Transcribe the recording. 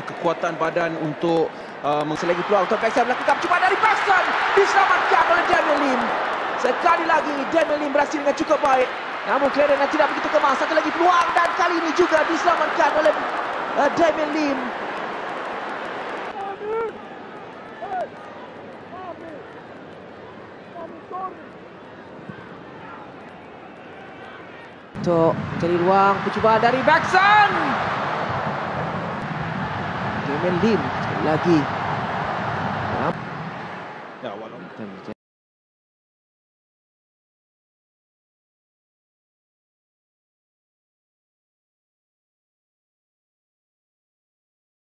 sebenarnya kekuatan badan untuk uh, lagi peluang untuk Baxter melakukan percubaan dari Baxter diselamatkan oleh Daniel Lim. Sekali lagi Daniel Lim berhasil dengan cukup baik. Namun Clarence tidak begitu kemas. Satu lagi peluang dan kali ini juga diselamatkan oleh uh, Daniel Lim. Untuk cari ruang percubaan dari Baxan. Damian Lim sekali lagi. Ya, walaupun